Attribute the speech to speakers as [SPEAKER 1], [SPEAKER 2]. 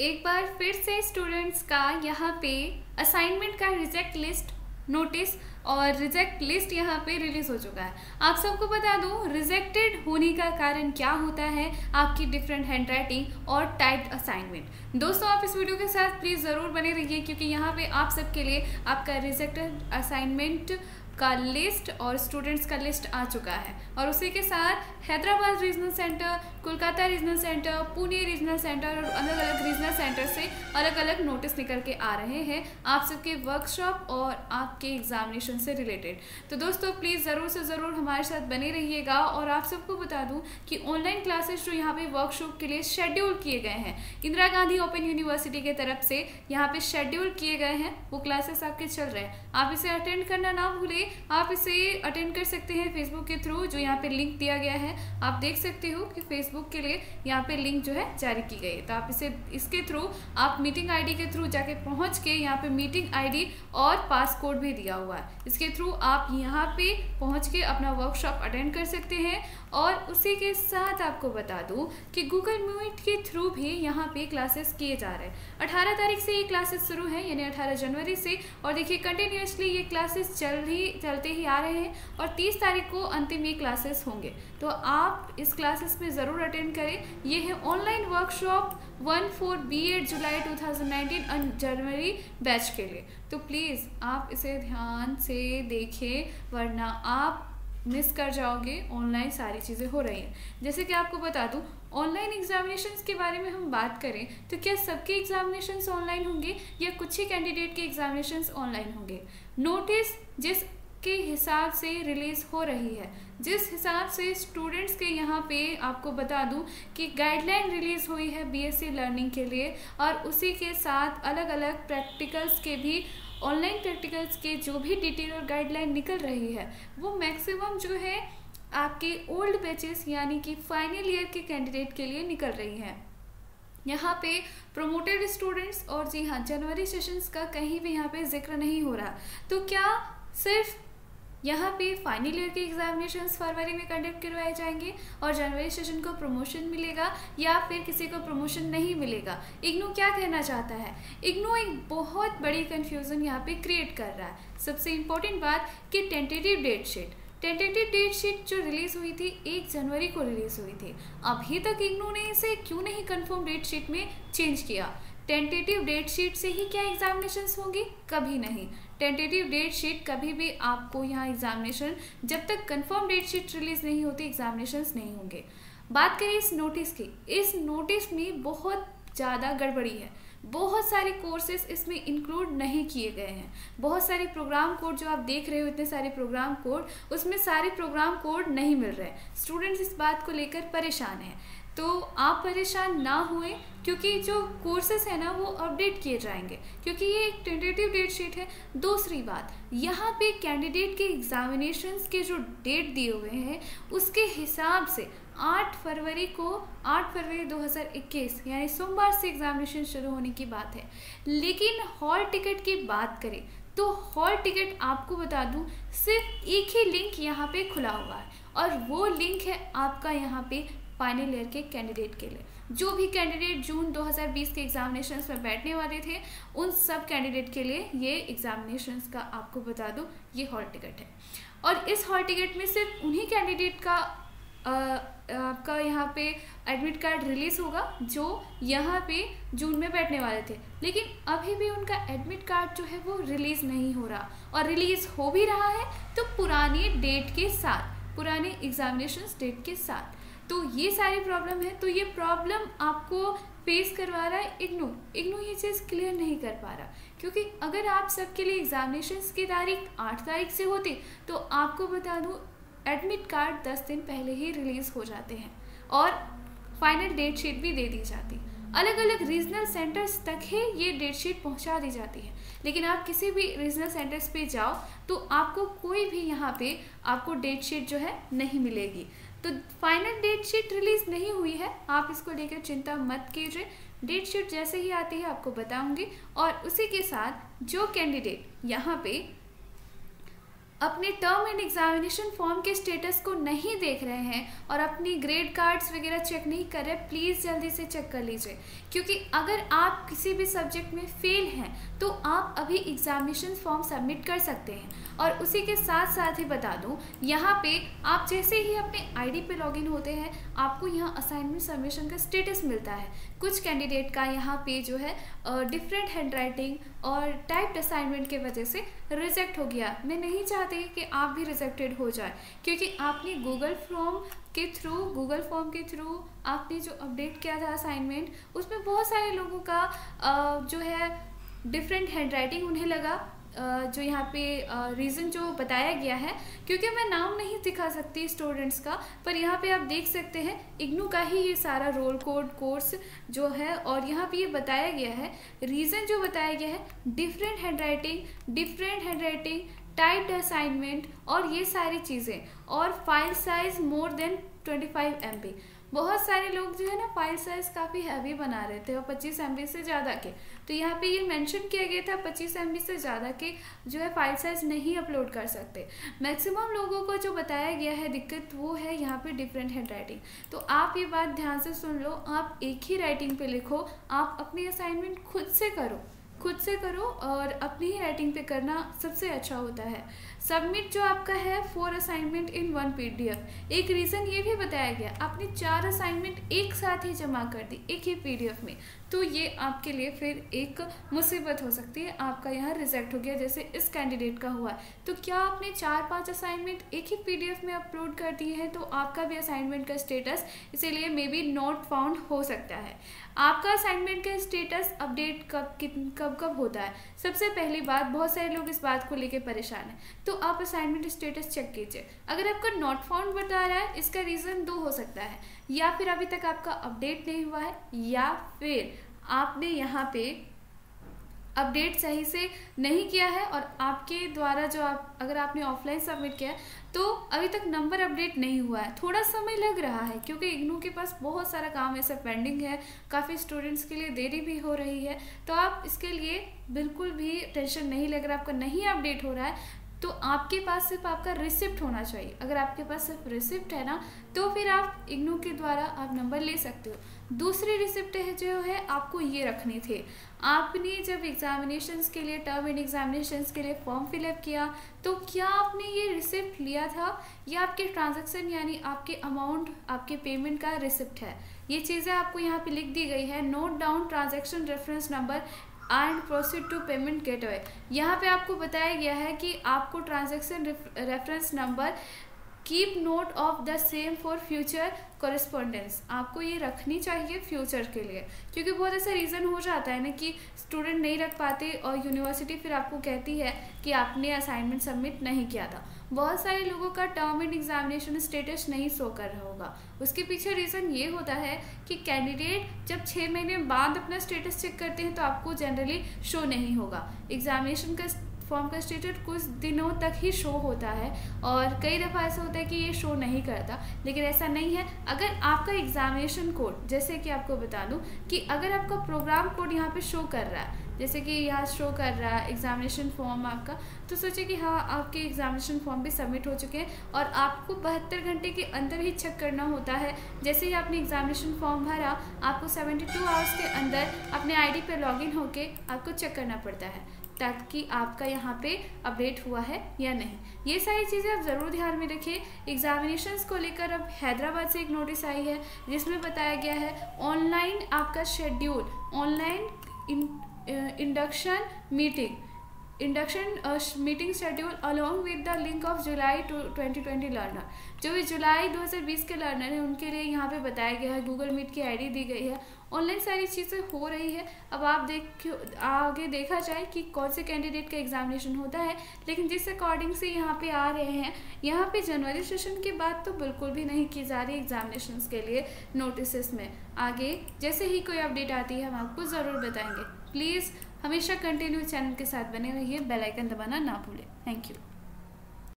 [SPEAKER 1] एक बार फिर से स्टूडेंट्स का यहाँ पे असाइनमेंट का रिजेक्ट लिस्ट नोटिस और रिजेक्ट लिस्ट यहाँ पे रिलीज़ हो चुका है। आप सबको बता दूँ रिजेक्टेड होने का कारण क्या होता है? आपकी डिफरेंट हैंड राइटिंग और टाइप्ड असाइनमेंट दोस्तों, आप इस वीडियो के साथ प्लीज़ ज़रूर बने रहिए, क्योंकि यहाँ पे आप सबके लिए आपका रिजेक्टेड असाइनमेंट का लिस्ट और स्टूडेंट्स का लिस्ट आ चुका है। और उसी के साथ Hyderabad regional centre Kolkata regional centre Pune regional centre और अलग अलग रीजनल सेंटर से अलग अलग नोटिस निकल के आ रहे हैं आप सबके वर्कशॉप और आपके एग्जामिनेशन से रिलेटेड तो दोस्तों प्लीज़ ज़रूर से ज़रूर हमारे साथ बने रहिएगा और आप सबको बता दूँ कि ऑनलाइन क्लासेस जो यहाँ पर वर्कशॉप के लिए शेड्यूल किए गए हैं, इंदिरा गांधी ओपन यूनिवर्सिटी के तरफ़ से यहाँ पर शेड्यूल किए गए हैं, वो क्लासेस आपके चल रहे हैं। आप इसे अटेंड करना ना भूलें आप इसे अटेंड कर सकते हैं फेसबुक के थ्रू जो यहाँ पे लिंक दिया गया है। आप देख सकते हो कि फेसबुक के लिए यहाँ पे लिंक जो है जारी की गई है। तो आप इसे, इसके थ्रू आप मीटिंग आईडी के थ्रू जाके पहुँच के यहाँ पे मीटिंग आईडी और पासकोड भी दिया हुआ है। इसके थ्रू आप यहाँ पे पहुँच के अपना वर्कशॉप अटेंड कर सकते हैं और उसी के साथ आपको बता दूँ कि गूगल मीट के थ्रू भी यहाँ पे क्लासेस किए जा रहे हैं। 18 तारीख से ये क्लासेस शुरू हैं, यानी 18 जनवरी से। और देखिए कंटिन्यूसली ये क्लासेस चल ही, चलते ही आ रहे हैं और 30 तारीख को अंतिम ये क्लासेस होंगे। तो आप इस क्लासेस में ज़रूर अटेंड करें। ये है online workshop one four B eight July two thousand nineteen जनवरी बैच के लिए। तो प्लीज़ आप इसे ध्यान से देखें, वरना आप मिस कर जाओगे ऑनलाइन सारी चीज़ें हो रही हैं। जैसे कि आपको बता दूँ ऑनलाइन एग्जामिनेशंस के बारे में हम बात करें तो क्या सबके एग्जामिनेशंस ऑनलाइन होंगे या कुछ ही कैंडिडेट के एग्जामिनेशंस ऑनलाइन होंगे? नोटिस जिस के हिसाब से रिलीज़ हो रही है, जिस हिसाब से स्टूडेंट्स के यहाँ पे आपको बता दूँ कि गाइडलाइन रिलीज़ हुई है बीएससी लर्निंग के लिए, और उसी के साथ अलग अलग प्रैक्टिकल्स के भी ऑनलाइन प्रैक्टिकल्स के जो भी डिटेल और गाइडलाइन निकल रही है, वो मैक्सिमम जो है आपके ओल्ड बैचेस यानी कि फाइनल ईयर के कैंडिडेट के लिए निकल रही है। यहाँ पे प्रोमोटेड स्टूडेंट्स और जी हाँ जनवरी सेशंस का कहीं भी यहाँ पे ज़िक्र नहीं हो रहा। तो क्या सिर्फ़ यहाँ पे फाइनल ईयर के एग्जामिनेशन फरवरी में कंडक्ट करवाए जाएँगे और जनवरी सेशन को प्रमोशन मिलेगा या फिर किसी को प्रमोशन नहीं मिलेगा। इग्नू क्या कहना चाहता है? इग्नू एक बहुत बड़ी कन्फ्यूज़न यहाँ पे क्रिएट कर रहा है। सबसे इम्पोर्टेंट बात कि tentative date sheet tentative date sheet जो रिलीज़ हुई थी, एक जनवरी को रिलीज़ हुई थी। अभी तक इग्नू ने इसे क्यों नहीं कंफर्म डेट शीट में चेंज किया? टेंटेटिव डेट शीट से ही क्या एग्जामिनेशन होंगी? कभी नहीं। टेंटेटिव डेट शीट कभी भी आपको यहाँ एग्जामिनेशन जब तक कंफर्म डेट शीट रिलीज़ नहीं होती एग्जामिनेशन नहीं होंगे। बात करें इस नोटिस की। इस नोटिस में बहुत ज़्यादा गड़बड़ी है। बहुत सारे कोर्सेज इसमें इंक्लूड नहीं किए गए हैं। बहुत सारे प्रोग्राम कोड जो आप देख रहे हो, इतने सारे प्रोग्राम कोड उसमें सारे प्रोग्राम कोड नहीं मिल रहे। स्टूडेंट्स इस बात को लेकर परेशान हैं। तो आप परेशान ना हुए क्योंकि जो कोर्सेस है ना, वो अपडेट किए जाएँगे। क्योंकि ये एक टेंटेटिव डेट शीट है। दूसरी बात, यहाँ पे कैंडिडेट के एग्जामिनेशंस के जो डेट दिए हुए हैं, उसके हिसाब से 8 फरवरी को 8 फरवरी 2021 यानी सोमवार से एग्जामिनेशन शुरू होने की बात है। लेकिन हॉल टिकट की बात करें तो हॉल टिकट आपको बता दूँ, सिर्फ़ एक ही लिंक यहाँ पे खुला हुआ है। और वो लिंक है आपका यहाँ पे फाइनल ईयर के कैंडिडेट के लिए। जो भी कैंडिडेट जून 2020 के एग्जामिनेशंस में बैठने वाले थे, उन सब कैंडिडेट के लिए ये एग्जामिनेशंस का आपको बता दूँ, ये हॉल टिकट है। और इस हॉल टिकट में सिर्फ़ उन्हीं कैंडिडेट का आपका यहाँ पे एडमिट कार्ड रिलीज़ होगा, जो यहाँ पे जून में बैठने वाले थे। लेकिन अभी भी उनका एडमिट कार्ड जो है वो रिलीज़ नहीं हो रहा। और रिलीज़ हो भी रहा है तो पुरानी डेट के साथ, पुराने एग्जामिनेशन डेट के साथ। तो ये सारी प्रॉब्लम है तो ये प्रॉब्लम आपको फेस करवा रहा है इग्नू इग्नू ये चीज़ क्लियर नहीं कर पा रहा. क्योंकि अगर आप सबके लिए एग्जामिनेशन की तारीख आठ तारीख से होती तो आपको बता दूँ एडमिट कार्ड दस दिन पहले ही रिलीज़ हो जाते हैं और फाइनल डेट शीट भी दे दी जाती. अलग अलग रीजनल सेंटर्स तक ही ये डेट शीट पहुँचा दी जाती है. लेकिन आप किसी भी रीजनल सेंटर्स पे जाओ तो आपको कोई भी यहाँ पे आपको डेट शीट जो है नहीं मिलेगी. तो फाइनल डेट शीट रिलीज़ नहीं हुई है। आप इसको लेकर चिंता मत कीजिए। डेट शीट जैसे ही आती है, आपको बताऊँगी। और उसी के साथ जो कैंडिडेट यहाँ पे अपने टर्म एंड एग्जामिनेशन फॉर्म के स्टेटस को नहीं देख रहे हैं और अपनी ग्रेड कार्ड्स वगैरह चेक नहीं कर रहे प्लीज़ जल्दी से चेक कर लीजिए। क्योंकि अगर आप किसी भी सब्जेक्ट में फेल हैं तो आप अभी एग्जामिनेशन फॉर्म सबमिट कर सकते हैं। और उसी के साथ साथ ही बता दूँ, यहाँ पे आप जैसे ही अपने आईडी पे लॉगिन होते हैं, आपको यहाँ असाइनमेंट सबमिशन का स्टेटस मिलता है। कुछ कैंडिडेट का यहाँ पे जो है डिफरेंट हैंड राइटिंग और टाइप्ड असाइनमेंट के वजह से रिजेक्ट हो गया। मैं नहीं चाहती कि आप भी रिजेक्टेड हो जाए, क्योंकि आपने गूगल फॉर्म के थ्रू गूगल फॉर्म के थ्रू आपने जो अपडेट किया था असाइनमेंट उसमें बहुत सारे लोगों का जो है डिफरेंट हैंड राइटिंग उन्हें लगा। जो यहाँ पे रीज़न जो बताया गया है, क्योंकि मैं नाम नहीं दिखा सकती स्टूडेंट्स का, पर यहाँ पे आप देख सकते हैं, इग्नू का ही ये सारा रोल कोड कोर्स जो है, और यहाँ पे ये बताया गया है रीज़न जो बताया गया है different hand writing different hand writing typed assignment और ये सारी चीज़ें, और file size more than 25 M बहुत सारे लोग जो है ना फ़ाइल साइज़ काफ़ी हैवी बना रहे थे और 25 एम से ज़्यादा के। तो यहाँ पे ये मेंशन किया गया था 25 एम से ज़्यादा के जो है फ़ाइल साइज़ नहीं अपलोड कर सकते। मैक्सिमम लोगों को जो बताया गया है दिक्कत वो है यहाँ पे डिफरेंट हैंड राइटिंग तो आप ये बात ध्यान से सुन लो, आप एक ही राइटिंग पे लिखो, आप अपनी असाइनमेंट खुद से करो। खुद से करो और अपनी ही राइटिंग पे करना सबसे अच्छा होता है। सबमिट जो आपका है four assignment in one PDF एक रीज़न ये भी बताया गया, आपने चार असाइनमेंट एक साथ ही जमा कर दी, एक ही पीडीएफ में। तो ये आपके लिए फिर एक मुसीबत हो सकती है, आपका यहाँ रिजेक्ट हो गया, जैसे इस कैंडिडेट का हुआ। है तो क्या आपने चार पाँच असाइनमेंट एक ही पीडीएफ में अपलोड कर दिए हैं? तो आपका भी असाइनमेंट का स्टेटस इसीलिए मे बी नॉट फाउंड हो सकता है। आपका असाइनमेंट का स्टेटस अपडेट कब कब कब होता है? सबसे पहली बात, बहुत सारे लोग इस बात को लेकर परेशान हैं। तो आप असाइनमेंट स्टेटस चेक कीजिए। अगर आपका नॉट फाउंड बता रहा है, इसका रीज़न दो हो सकता है। या फिर अभी तक आपका अपडेट नहीं हुआ है, या फिर आपने यहाँ पे अपडेट सही से नहीं किया है और आपके द्वारा जो आप, अगर आपने ऑफलाइन सबमिट किया है तो अभी तक नंबर अपडेट नहीं हुआ है। थोड़ा समय लग रहा है, क्योंकि इग्नू के पास बहुत सारा काम ऐसा पेंडिंग है, काफ़ी स्टूडेंट्स के लिए देरी भी हो रही है। तो आप इसके लिए बिल्कुल भी टेंशन नहीं लग रहा, आपका नहीं अपडेट हो रहा है तो आपके पास सिर्फ़ आपका रिसिप्ट होना चाहिए। अगर आपके पास सिर्फ़ रिसिप्ट है ना तो फिर आप इग्नू के द्वारा आप नंबर ले सकते हो। दूसरी रिसिप्ट है जो है, आपको ये रखनी थी। आपने जब एग्जामिनेशंस के लिए टर्म एंड एग्जामिनेशंस के लिए फॉर्म फिलअप किया तो क्या आपने ये रिसिप्ट लिया था? या आपके ट्रांजैक्शन यानी आपके अमाउंट आपके पेमेंट का रिसिप्ट है। ये चीज़ें आपको यहाँ पे लिख दी गई है। Note down transaction reference number and proceed to payment gateway यहाँ पे आपको बताया गया है कि आपको transaction reference number keep note of the same for future correspondence आपको ये रखनी चाहिए फ्यूचर के लिए। क्योंकि बहुत ऐसा रीज़न हो जाता है ना कि स्टूडेंट नहीं रख पाते और यूनिवर्सिटी फिर आपको कहती है कि आपने असाइनमेंट सबमिट नहीं किया था। बहुत सारे लोगों का टर्म एंड एग्जामिनेशन स्टेटस नहीं शो कर रहा होगा। उसके पीछे रीज़न ये होता है कि कैंडिडेट जब छः महीने बाद अपना स्टेटस चेक करते हैं तो आपको जनरली शो नहीं होगा। एग्जामिनेशन का फॉर्म का स्टेटस कुछ दिनों तक ही शो होता है और कई दफ़ा ऐसा होता है कि ये शो नहीं करता, लेकिन ऐसा नहीं है। अगर आपका एग्जामिनेशन कोड जैसे कि आपको बता दूँ कि अगर आपका प्रोग्राम कोड यहाँ पे शो कर रहा है, जैसे कि यहाँ शो कर रहा है एग्जामिनेशन फॉर्म आपका तो सोचिए कि हाँ आपके एग्जामिनेशन फॉर्म भी सबमिट हो चुके हैं और आपको बहत्तर घंटे के अंदर ही चेक करना होता है। जैसे ही आपने एग्जामिनेशन फॉर्म भरा, आपको सेवेंटी टू आवर्स के अंदर अपने आईडी पे लॉगिन होके आपको चेक करना पड़ता है। ताकि आपका यहाँ पे अपडेट हुआ है या नहीं। ये सारी चीज़ें आप ज़रूर ध्यान में रखिए। एग्जामिनेशंस को लेकर अब हैदराबाद से एक नोटिस आई है, जिसमें बताया गया है ऑनलाइन आपका schedule online induction meeting induction meeting schedule along with the link of July twenty twenty learner जो भी जुलाई 2020 के लर्नर हैं, उनके लिए यहाँ पे बताया गया है गूगल मीट की आईडी दी गई है। ऑनलाइन सारी चीज़ें हो रही है। अब आप देख आगे देखा जाए कि कौन से कैंडिडेट का एग्जामिनेशन होता है, लेकिन जिस अकॉर्डिंग से यहाँ पे आ रहे हैं, यहाँ पे जनवरी सेशन की बात तो बिल्कुल भी नहीं की जा रही एग्जामिनेशन के लिए नोटिस में। आगे जैसे ही कोई अपडेट आती है, हम आपको ज़रूर बताएँगे। प्लीज़ हमेशा कंटिन्यू चैनल के साथ बने रहिए बेल आइकन दबाना ना भूलें। Thank you